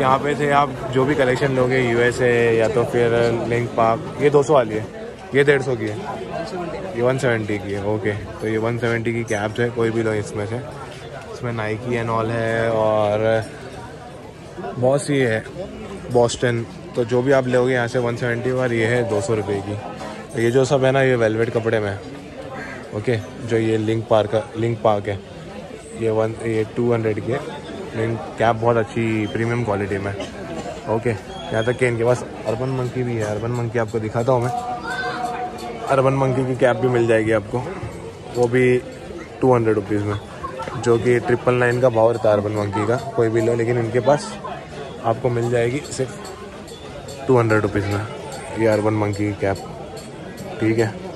यहाँ पे थे आप, जो भी कलेक्शन लोगे यूएसए या तो फिर लिंक पार्क ये 200 वाली है। ये डेढ़ सौ की है। ये 170 की है ओके तो ये 170 की कैब्स है, कोई भी लो इसमें से। इसमें नाइकी एंड ऑल है और बहुत सी है बॉस्टन तो जो भी आप लोगे यहाँ से 170 और ये है दो सौ रुपये की। तो ये जो सब है ना, ये वेलवेट कपड़े में ओके जो ये लिंक पार्क लिंक पार्क है, ये वन, ये टू हंड्रेड की है। लेकिन कैब बहुत अच्छी प्रीमियम क्वालिटी में। ओके यहाँ तक कि इनके पास अर्बन मंकी भी है। अर्बन मंकी आपको दिखाता हूँ मैं। अर्बन मंकी की कैब भी मिल जाएगी आपको। वो भी टू हंड्रेड रुपीज़ में। जो कि ट्रिपल नाइन का भाव रहता है अर्बन मंकी का, कोई भी लो, लेकिन इनके पास आपको मिल जाएगी सिर्फ़ टू हंड्रेड रुपीज़ में। ये अर्बन मंकी की कैब ठीक है?